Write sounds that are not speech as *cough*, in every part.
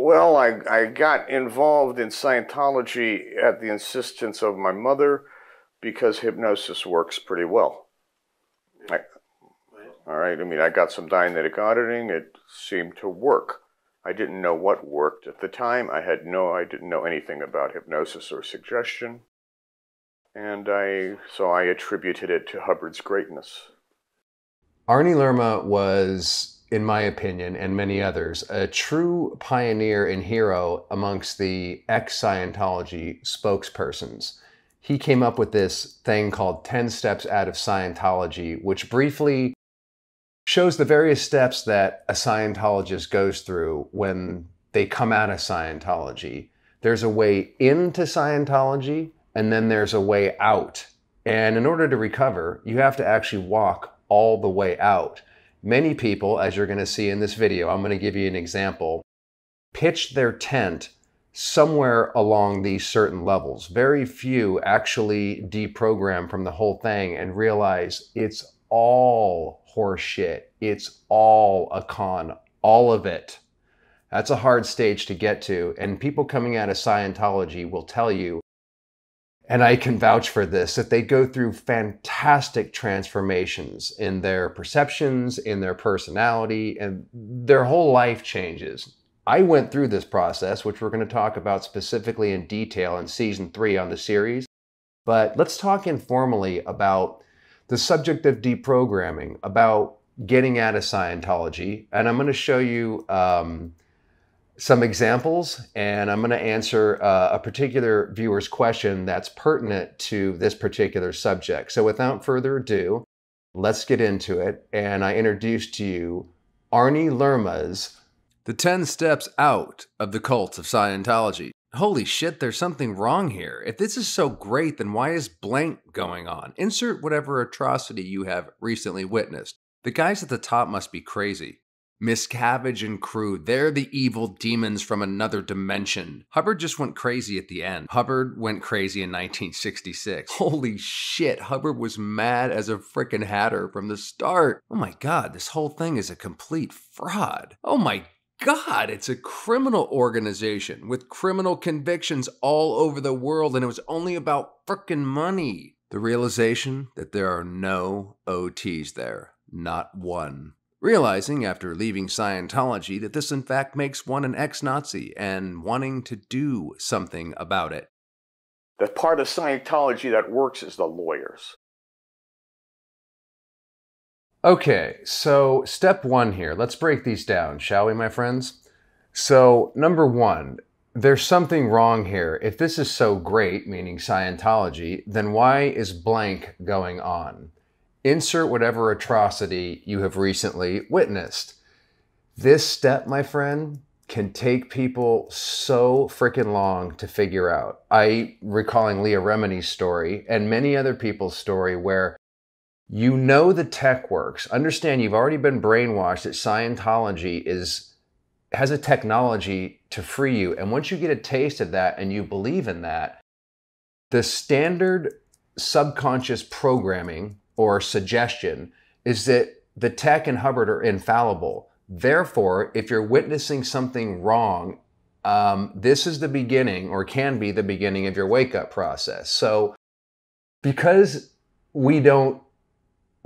Well, I, I got involved in Scientology at the insistence of my mother because hypnosis works pretty well. I, all right, I mean, I got some Dianetic auditing, it seemed to work. I didn't know what worked at the time. I had no, I didn't know anything about hypnosis or suggestion. And I, so I attributed it to Hubbard's greatness. Arnie Lerma was, in my opinion, and many others, a true pioneer and hero amongst the ex Scientology spokespersons. He came up with this thing called 10 Steps Out of Scientology, which briefly shows the various steps that a Scientologist goes through when they come out of Scientology. There's a way into Scientology, and then there's a way out. And in order to recover, you have to actually walk all the way out. Many people, as you're going to see in this video, I'm going to give you an example, pitch their tent somewhere along these certain levels. Very few actually deprogram from the whole thing and realize it's all horseshit. It's all a con, all of it. That's a hard stage to get to. And people coming out of Scientology will tell you and I can vouch for this, that they go through fantastic transformations in their perceptions, in their personality, and their whole life changes. I went through this process, which we're going to talk about specifically in detail in season three on the series. But let's talk informally about the subject of deprogramming, about getting out of Scientology. And I'm going to show you um, some examples, and I'm going to answer uh, a particular viewer's question that's pertinent to this particular subject. So, without further ado, let's get into it. And I introduce to you Arnie Lerma's The 10 Steps Out of the Cult of Scientology. Holy shit, there's something wrong here. If this is so great, then why is blank going on? Insert whatever atrocity you have recently witnessed. The guys at the top must be crazy. Miscavige and crew, they're the evil demons from another dimension. Hubbard just went crazy at the end. Hubbard went crazy in 1966. Holy shit, Hubbard was mad as a frickin' hatter from the start. Oh my god, this whole thing is a complete fraud. Oh my God, it's a criminal organization with criminal convictions all over the world, and it was only about frickin' money. The realization that there are no OTs there, not one realizing after leaving Scientology that this in fact makes one an ex Nazi and wanting to do something about it. The part of Scientology that works is the lawyers. Okay, so step one here. Let's break these down, shall we, my friends? So, number one, there's something wrong here. If this is so great, meaning Scientology, then why is blank going on? Insert whatever atrocity you have recently witnessed. This step, my friend, can take people so freaking long to figure out. I recalling Leah Remini's story and many other people's story where you know the tech works. Understand you've already been brainwashed that Scientology is has a technology to free you. And once you get a taste of that and you believe in that, the standard subconscious programming or suggestion is that the tech and Hubbard are infallible. Therefore, if you're witnessing something wrong, um, this is the beginning or can be the beginning of your wake up process. So, because we don't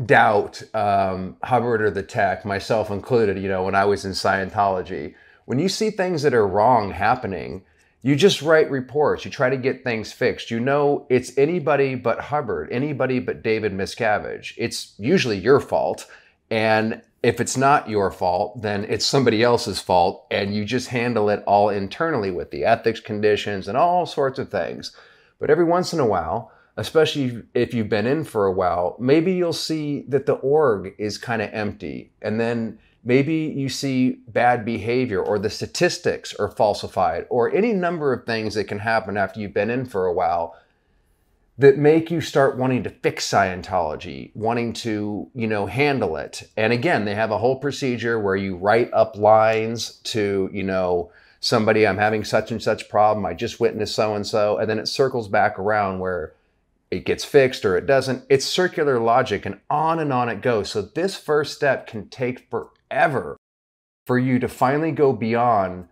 doubt um, Hubbard or the tech, myself included, you know, when I was in Scientology, when you see things that are wrong happening, you just write reports. You try to get things fixed. You know it's anybody but Hubbard, anybody but David Miscavige. It's usually your fault. And if it's not your fault, then it's somebody else's fault. And you just handle it all internally with the ethics conditions and all sorts of things. But every once in a while, especially if you've been in for a while, maybe you'll see that the org is kind of empty. And then Maybe you see bad behavior or the statistics are falsified or any number of things that can happen after you've been in for a while that make you start wanting to fix Scientology, wanting to, you know, handle it. And again, they have a whole procedure where you write up lines to, you know, somebody, I'm having such and such problem, I just witnessed so and so, and then it circles back around where it gets fixed or it doesn't. It's circular logic and on and on it goes. So this first step can take for forever for you to finally go beyond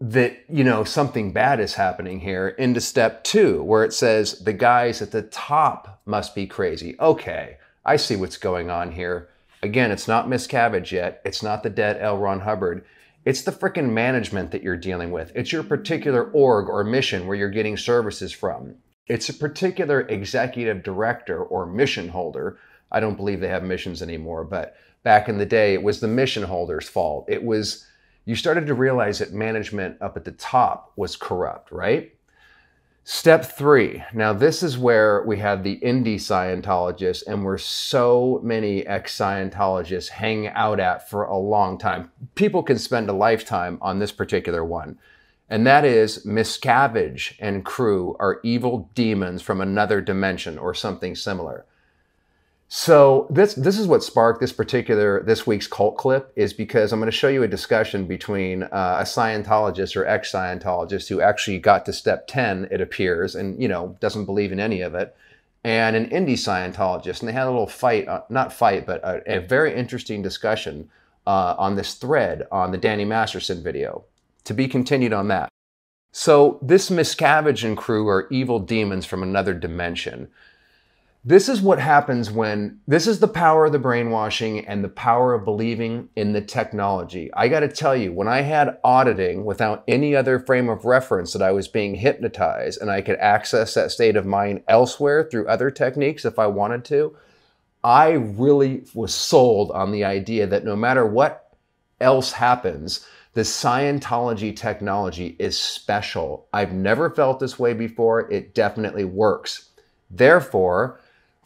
that you know something bad is happening here into step two where it says the guys at the top must be crazy. Okay i see what's going on here. Again it's not miscavige yet. It's not the dead l. Ron hubbard. It's the freaking management that you're dealing with. It's your particular org or mission where you're getting services from. It's a particular executive director or mission holder. I don't believe they have missions anymore but back in the day it was the mission holder's fault it was you started to realize that management up at the top was corrupt, right? Step three. Now, this is where we have the indie Scientologists, and where so many ex Scientologists hang out at for a long time. People can spend a lifetime on this particular one. And that is Miscavige and crew are evil demons from another dimension or something similar. So this this is what sparked this particular this week's cult clip is because I'm going to show you a discussion between uh, a Scientologist or ex-Scientologist who actually got to step 10 it appears and you know doesn't believe in any of it and an indie Scientologist and they had a little fight uh, not fight but a, a very interesting discussion uh, on this thread on the Danny Masterson video to be continued on that. So this Miscavige and crew are evil demons from another dimension. This is what happens when this is the power of the brainwashing and the power of believing in the technology. I got to tell you, when I had auditing without any other frame of reference that I was being hypnotized and I could access that state of mind elsewhere through other techniques if I wanted to, I really was sold on the idea that no matter what else happens, the Scientology technology is special. I've never felt this way before. It definitely works. Therefore,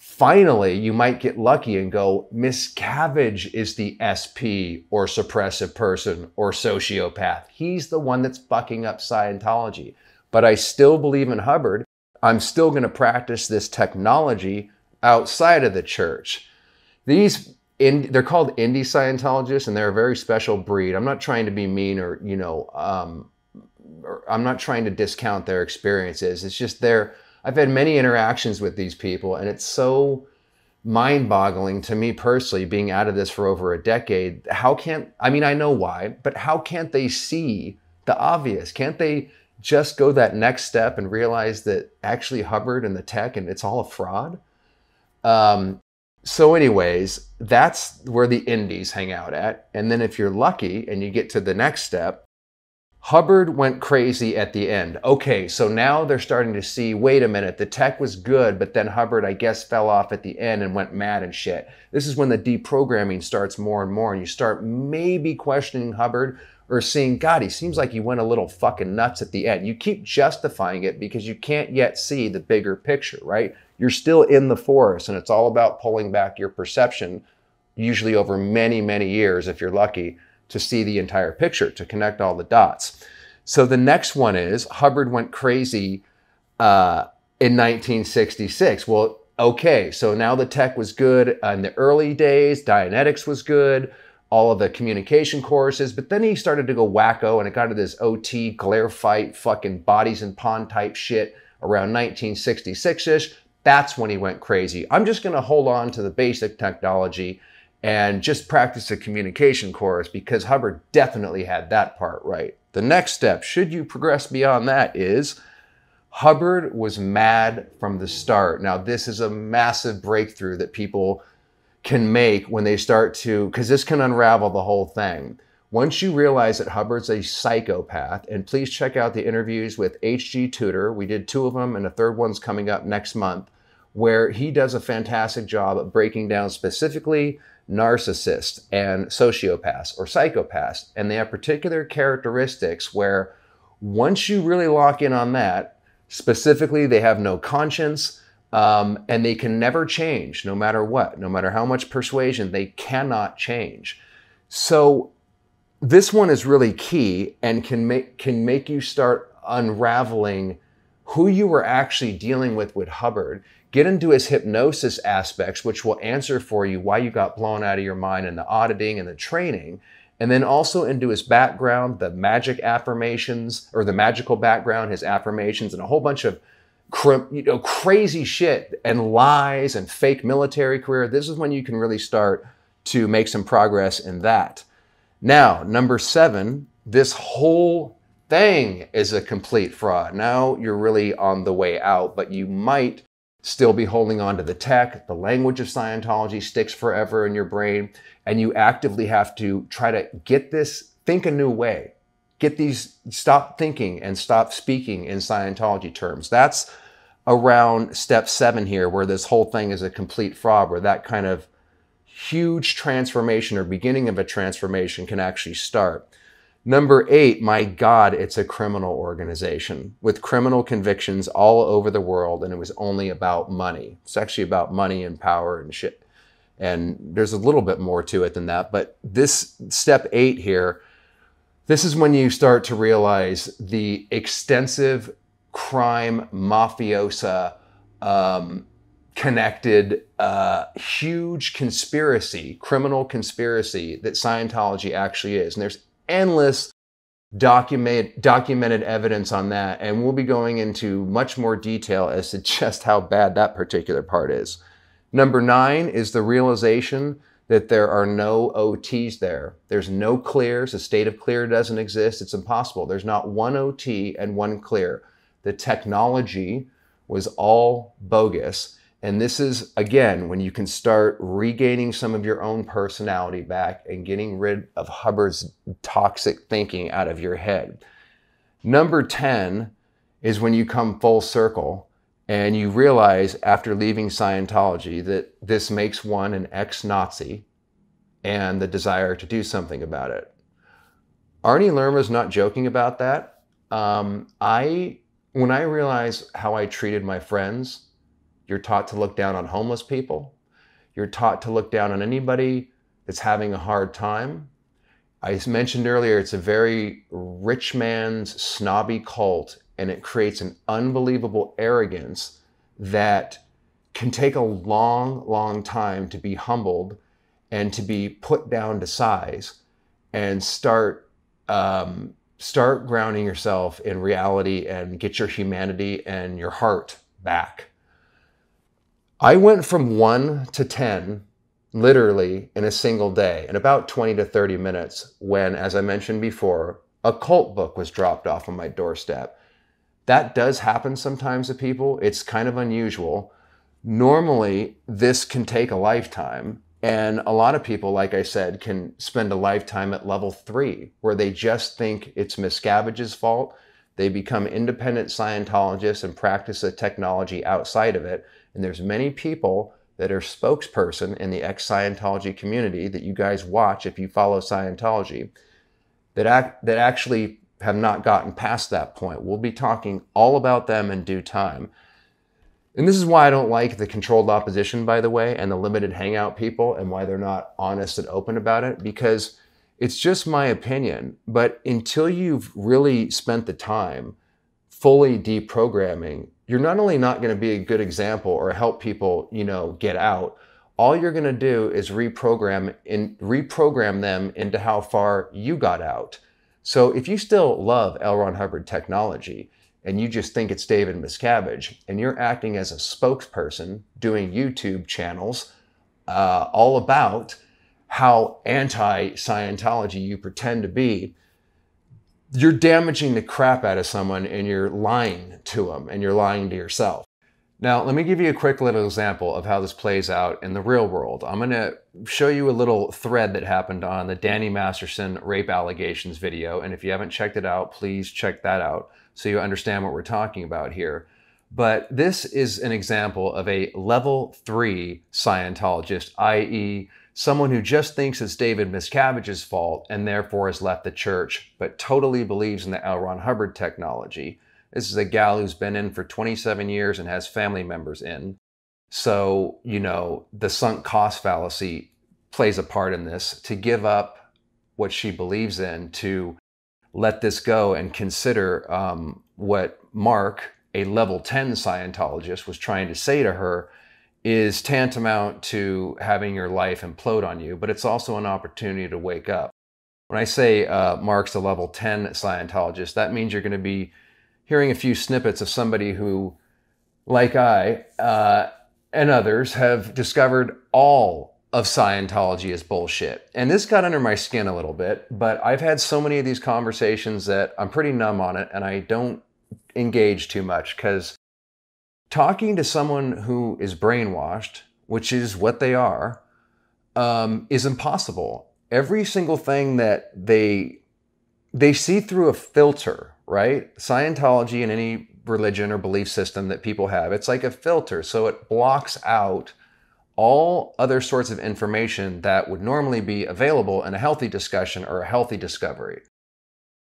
Finally, you might get lucky and go, Miss Miscavige is the SP or suppressive person or sociopath. He's the one that's fucking up Scientology. But I still believe in Hubbard. I'm still going to practice this technology outside of the church. These in, they're called indie Scientologists, and they're a very special breed. I'm not trying to be mean or you know, um, or I'm not trying to discount their experiences. It's just they're I've had many interactions with these people, and it's so mind boggling to me personally, being out of this for over a decade. How can't, I mean, I know why, but how can't they see the obvious? Can't they just go that next step and realize that actually Hubbard and the tech and it's all a fraud? Um, so, anyways, that's where the indies hang out at. And then if you're lucky and you get to the next step, Hubbard went crazy at the end. Okay, so now they're starting to see wait a minute, the tech was good, but then Hubbard, I guess, fell off at the end and went mad and shit. This is when the deprogramming starts more and more, and you start maybe questioning Hubbard or seeing, God, he seems like he went a little fucking nuts at the end. You keep justifying it because you can't yet see the bigger picture, right? You're still in the forest, and it's all about pulling back your perception, usually over many, many years if you're lucky to see the entire picture, to connect all the dots. So the next one is Hubbard went crazy uh, in 1966. Well, okay, so now the tech was good in the early days, Dianetics was good, all of the communication courses, but then he started to go wacko and it got to this OT glare fight, fucking bodies and pawn type shit around 1966 ish. That's when he went crazy. I'm just going to hold on to the basic technology and just practice a communication course because Hubbard definitely had that part right. The next step, should you progress beyond that, is Hubbard was mad from the start. Now, this is a massive breakthrough that people can make when they start to, because this can unravel the whole thing. Once you realize that Hubbard's a psychopath, and please check out the interviews with H.G. Tudor. We did two of them, and a third one's coming up next month, where he does a fantastic job of breaking down specifically narcissists and sociopaths or psychopaths. And they have particular characteristics where once you really lock in on that, specifically, they have no conscience um, and they can never change no matter what, no matter how much persuasion, they cannot change. So, this one is really key and can make, can make you start unraveling who you were actually dealing with with Hubbard Get into his hypnosis aspects, which will answer for you why you got blown out of your mind in the auditing and the training. And then also into his background, the magic affirmations or the magical background, his affirmations, and a whole bunch of you know, crazy shit and lies and fake military career. This is when you can really start to make some progress in that. Now, number seven, this whole thing is a complete fraud. Now you're really on the way out, but you might still be holding on to the tech. The language of Scientology sticks forever in your brain, and you actively have to try to get this, think a new way. Get these, stop thinking and stop speaking in Scientology terms. That's around step seven here, where this whole thing is a complete fraud, where that kind of huge transformation or beginning of a transformation can actually start. Number eight, my God, it's a criminal organization with criminal convictions all over the world, and it was only about money. It's actually about money and power and shit. And there's a little bit more to it than that. But this step eight here, this is when you start to realize the extensive crime mafiosa um, connected uh, huge conspiracy, criminal conspiracy that Scientology actually is. And there's endless document, documented evidence on that. And we'll be going into much more detail as to *laughs* just how bad that particular part is. Number nine is the realization that there are no OTs there. There's no clears. A state of clear doesn't exist. It's impossible. There's not one OT and one clear. The technology was all bogus. And this is, again, when you can start regaining some of your own personality back and getting rid of Hubbard's toxic thinking out of your head. Number 10 is when you come full circle and you realize after leaving Scientology that this makes one an ex Nazi and the desire to do something about it. Arnie Lerma is not joking about that. Um, I, when I realized how I treated my friends, you're taught to look down on homeless people. You're taught to look down on anybody that's having a hard time. I mentioned earlier, it's a very rich man's snobby cult, and it creates an unbelievable arrogance that can take a long, long time to be humbled and to be put down to size and start um, start grounding yourself in reality and get your humanity and your heart back. I went from one to 10 literally in a single day in about 20 to 30 minutes when, as I mentioned before, a cult book was dropped off on my doorstep. That does happen sometimes to people. It's kind of unusual. Normally, this can take a lifetime. And a lot of people, like I said, can spend a lifetime at level three where they just think it's Miscavige's fault. They become independent Scientologists and practice a technology outside of it and there's many people that are spokesperson in the ex-Scientology community that you guys watch if you follow Scientology that act, that actually have not gotten past that point. We'll be talking all about them in due time. And this is why I don't like the controlled opposition, by the way, and the limited hangout people, and why they're not honest and open about it, because it's just my opinion. But until you've really spent the time fully deprogramming you're not only not going to be a good example or help people, you know, get out, all you're going to do is reprogram and reprogram them into how far you got out. So if you still love L. Ron Hubbard technology and you just think it's David Miscavige and you're acting as a spokesperson doing YouTube channels uh, all about how anti Scientology you pretend to be, you're damaging the crap out of someone and you're lying to them and you're lying to yourself. Now, let me give you a quick little example of how this plays out in the real world. I'm going to show you a little thread that happened on the Danny Masterson rape allegations video. And if you haven't checked it out, please check that out so you understand what we're talking about here. But this is an example of a level three Scientologist, i.e., someone who just thinks it's David Miscavige's fault and therefore has left the church, but totally believes in the L. Ron Hubbard technology. This is a gal who's been in for 27 years and has family members in. So, you know, the sunk cost fallacy plays a part in this to give up what she believes in, to let this go and consider um, what Mark, a level 10 Scientologist, was trying to say to her is tantamount to having your life implode on you, but it's also an opportunity to wake up. When I say uh, Mark's a level 10 Scientologist, that means you're going to be hearing a few snippets of somebody who, like I uh, and others, have discovered all of Scientology is bullshit. And this got under my skin a little bit, but I've had so many of these conversations that I'm pretty numb on it and I don't engage too much because talking to someone who is brainwashed, which is what they are, um, is impossible. Every single thing that they they see through a filter, right? Scientology and any religion or belief system that people have, it's like a filter. So it blocks out all other sorts of information that would normally be available in a healthy discussion or a healthy discovery.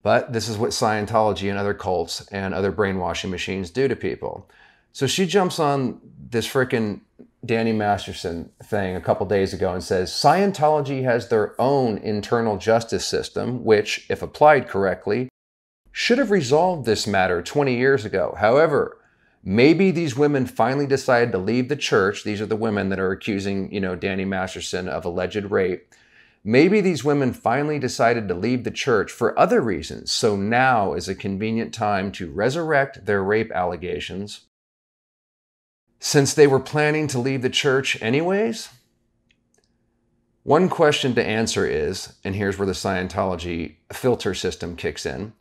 But this is what Scientology and other cults and other brainwashing machines do to people. So she jumps on this freaking Danny Masterson thing a couple days ago and says Scientology has their own internal justice system, which, if applied correctly, should have resolved this matter 20 years ago. However, maybe these women finally decided to leave the church. These are the women that are accusing, you know, Danny Masterson of alleged rape. Maybe these women finally decided to leave the church for other reasons, so now is a convenient time to resurrect their rape allegations. Since they were planning to leave the church anyways? One question to answer is, and here's where the Scientology filter system kicks in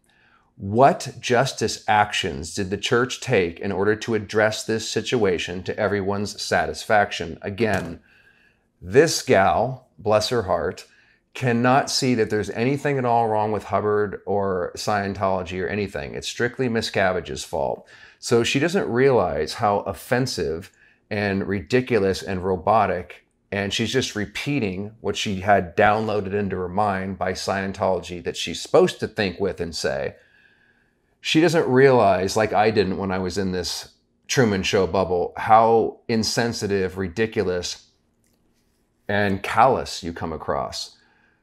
what justice actions did the church take in order to address this situation to everyone's satisfaction? Again, this gal, bless her heart, cannot see that there's anything at all wrong with Hubbard or Scientology or anything. It's strictly Miscavige's fault. So she doesn't realize how offensive and ridiculous and robotic, and she's just repeating what she had downloaded into her mind by Scientology that she's supposed to think with and say. She doesn't realize, like I didn't when I was in this Truman Show bubble, how insensitive, ridiculous, and callous you come across.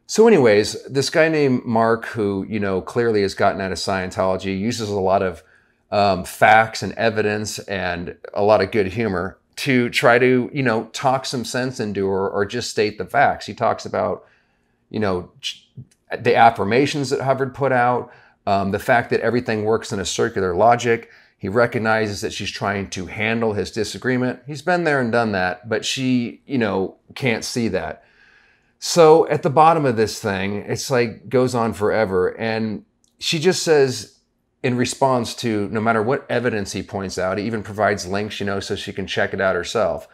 So, anyways, this guy named Mark, who you know clearly has gotten out of Scientology, uses a lot of um, facts and evidence and a lot of good humor to try to you know talk some sense into her or just state the facts. He talks about you know the affirmations that Hubbard put out, um, the fact that everything works in a circular logic. He recognizes that she's trying to handle his disagreement. He's been there and done that, but she, you know, can't see that. So at the bottom of this thing, it's like goes on forever. And she just says, in response to no matter what evidence he points out, he even provides links, you know, so she can check it out herself.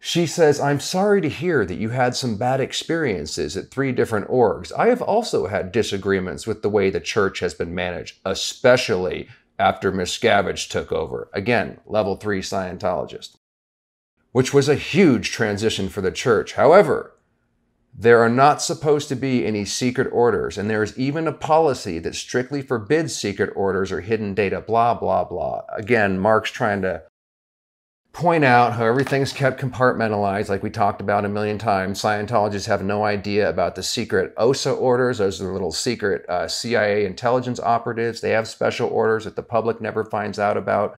She says, I'm sorry to hear that you had some bad experiences at three different orgs. I have also had disagreements with the way the church has been managed, especially after Miscavige took over. Again, level three Scientologist, which was a huge transition for the church. However, there are not supposed to be any secret orders, and there is even a policy that strictly forbids secret orders or hidden data, blah, blah, blah. Again, Mark's trying to point out how everything's kept compartmentalized, like we talked about a million times. Scientologists have no idea about the secret OSA orders. Those are the little secret uh, CIA intelligence operatives. They have special orders that the public never finds out about.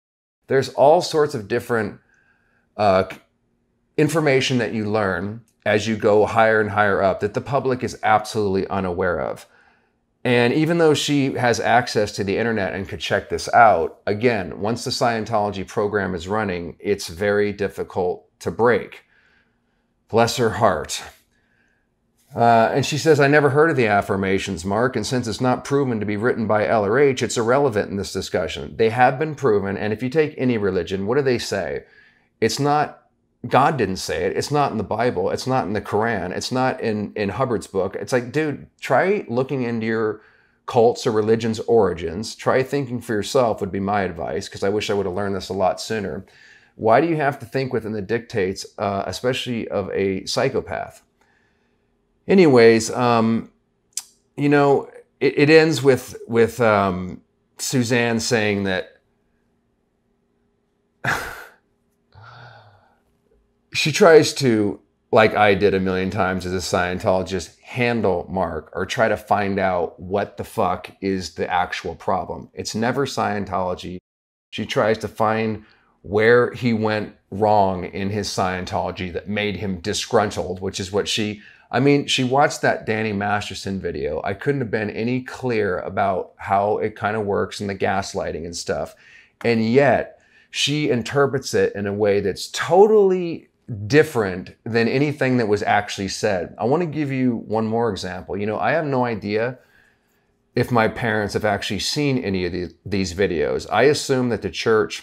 There's all sorts of different uh, information that you learn as you go higher and higher up that the public is absolutely unaware of. And even though she has access to the internet and could check this out, again, once the Scientology program is running, it's very difficult to break. Bless her heart. Uh, and she says, I never heard of the affirmations, Mark, and since it's not proven to be written by LRH, it's irrelevant in this discussion. They have been proven, and if you take any religion, what do they say? It's not God didn't say it. It's not in the Bible. It's not in the Quran. It's not in, in Hubbard's book. It's like, dude, try looking into your cults or religion's origins. Try thinking for yourself, would be my advice, because I wish I would have learned this a lot sooner. Why do you have to think within the dictates, uh, especially of a psychopath? Anyways, um, you know, it, it, ends with, with um, Suzanne saying that. *laughs* she tries to, like I did a million times as a Scientologist, handle Mark or try to find out what the fuck is the actual problem. It's never Scientology. She tries to find where he went wrong in his Scientology that made him disgruntled, which is what she, I mean, she watched that Danny Masterson video. I couldn't have been any clear about how it kind of works and the gaslighting and stuff. And yet, she interprets it in a way that's totally different than anything that was actually said. I want to give you one more example. You know, I have no idea if my parents have actually seen any of these, these videos. I assume that the church,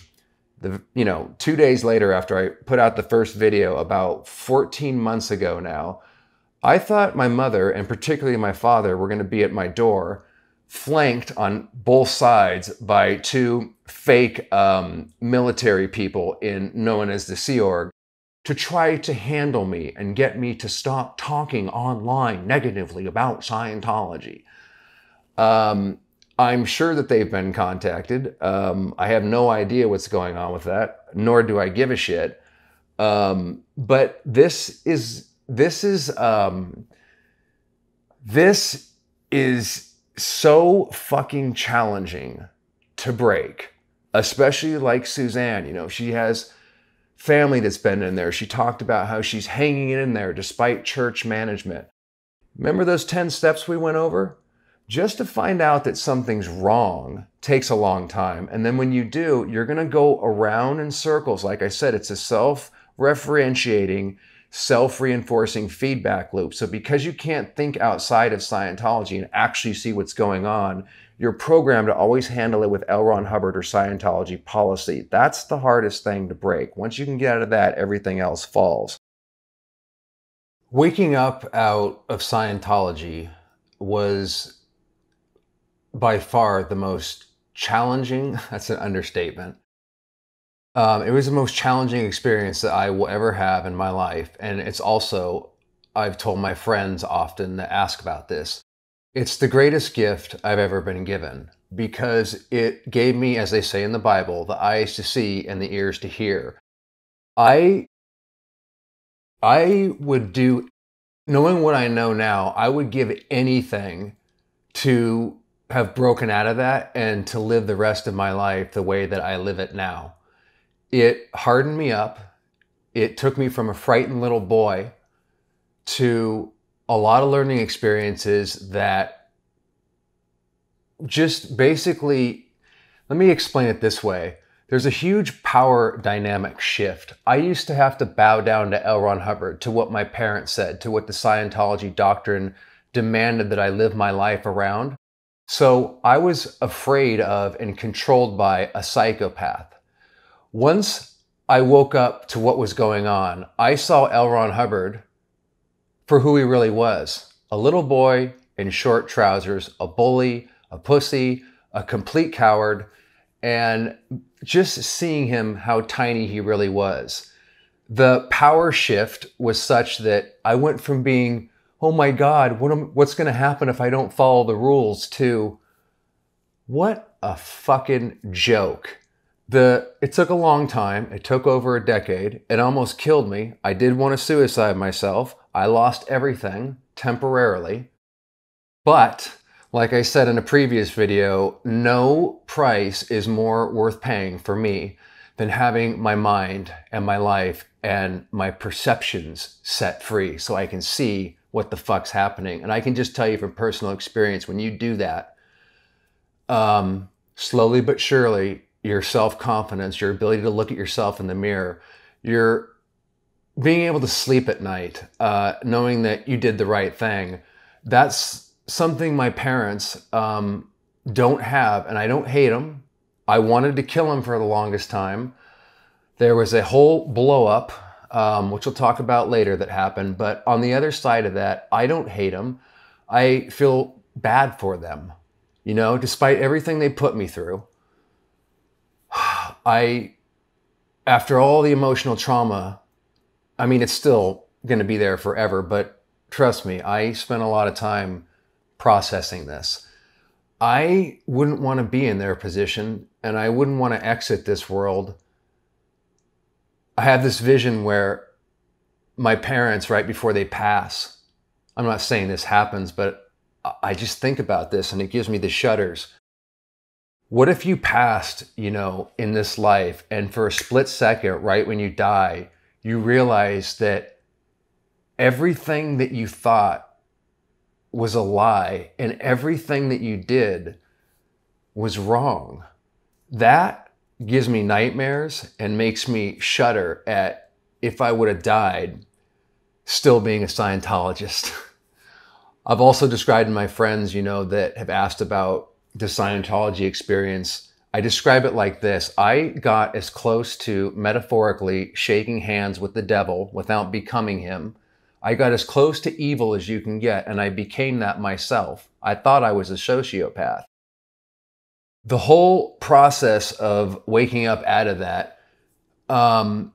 the you know, two days later after I put out the first video about 14 months ago now, I thought my mother and particularly my father were going to be at my door, flanked on both sides by two fake um, military people in known as the Sea Org to try to handle me and get me to stop talking online negatively about Scientology. Um, I'm sure that they've been contacted. Um, I have no idea what's going on with that, nor do I give a shit. Um, but this is this is um, this is so fucking challenging to break, especially like Suzanne. You know, she has family that's been in there. She talked about how she's hanging in there despite church management. Remember those 10 steps we went over? Just to find out that something's wrong takes a long time. And then when you do, you're going to go around in circles. Like I said, it's a self referentiating, self reinforcing feedback loop. So because you can't think outside of Scientology and actually see what's going on, you're programmed to always handle it with L. Ron Hubbard or Scientology policy. That's the hardest thing to break. Once you can get out of that, everything else falls. Waking up out of Scientology was by far the most challenging, *laughs* that's an understatement. Um, it was the most challenging experience that I will ever have in my life. And it's also, I've told my friends often to ask about this, it's the greatest gift I've ever been given because it gave me, as they say in the Bible, the eyes to see and the ears to hear. I I would do knowing what I know now, I would give anything to have broken out of that and to live the rest of my life the way that I live it now. It hardened me up. It took me from a frightened little boy to a lot of learning experiences that just basically, let me explain it this way. There's a huge power dynamic shift. I used to have to bow down to L. Ron Hubbard, to what my parents said, to what the Scientology doctrine demanded that I live my life around. So I was afraid of and controlled by a psychopath. Once I woke up to what was going on, I saw L. Ron Hubbard for who he really was a little boy in short trousers, a bully, a pussy, a complete coward, and just seeing him how tiny he really was. The power shift was such that I went from being, oh my God, what am, what's going to happen if I don't follow the rules, to what a fucking joke. The, it took a long time. It took over a decade. It almost killed me. I did want to suicide myself. I lost everything temporarily. But, like I said in a previous video, no price is more worth paying for me than having my mind and my life and my perceptions set free so I can see what the fuck's happening. And I can just tell you from personal experience when you do that, um, slowly but surely, your self confidence, your ability to look at yourself in the mirror, your being able to sleep at night, uh, knowing that you did the right thing, that's something my parents um, don't have, and I don't hate them. I wanted to kill them for the longest time. There was a whole blow up, um, which we'll talk about later, that happened. But on the other side of that, I don't hate them. I feel bad for them. You know, despite everything they put me through, *sighs* I, after all the emotional trauma I mean, it's still going to be there forever, but trust me, I spent a lot of time processing this. I wouldn't want to be in their position and I wouldn't want to exit this world. I have this vision where my parents, right before they pass, I'm not saying this happens, but I just think about this and it gives me the shudders. What if you passed, you know, in this life and for a split second, right when you die, you realize that everything that you thought was a lie and everything that you did was wrong. That gives me nightmares and makes me shudder at if I would have died still being a Scientologist. *laughs* I've also described to my friends, you know, that have asked about the Scientology experience. I describe it like this I got as close to metaphorically shaking hands with the devil without becoming him. I got as close to evil as you can get, and I became that myself. I thought I was a sociopath. The whole process of waking up out of that um,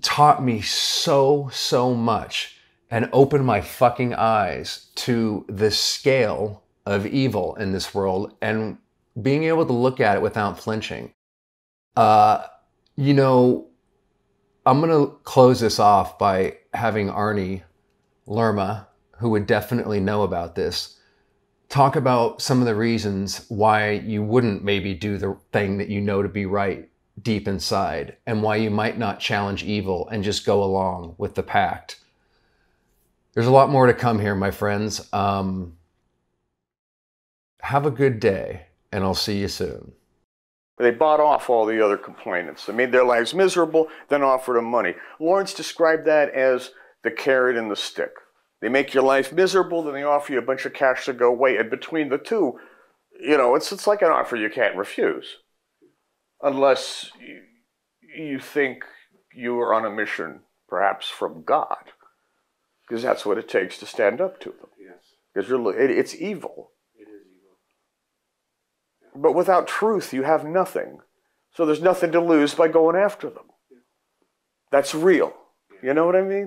taught me so, so much and opened my fucking eyes to the scale of evil in this world and being able to look at it without flinching. Uh, you know, I'm going to close this off by having Arnie Lerma, who would definitely know about this, talk about some of the reasons why you wouldn't maybe do the thing that you know to be right deep inside and why you might not challenge evil and just go along with the pact. There's a lot more to come here, my friends. Um, have a good day, and I'll see you soon. They bought off all the other complainants. They made their lives miserable, then offered them money. Lawrence described that as the carrot and the stick. They make your life miserable, then they offer you a bunch of cash to go away. And between the two, you know, it's, it's like an offer you can't refuse. Unless you, you think you are on a mission, perhaps from God. Because that's what it takes to stand up to them. Yes, Because you're, it, it is evil. But without truth, you have nothing. So there's nothing to lose by going after them. That's real. You know what I mean?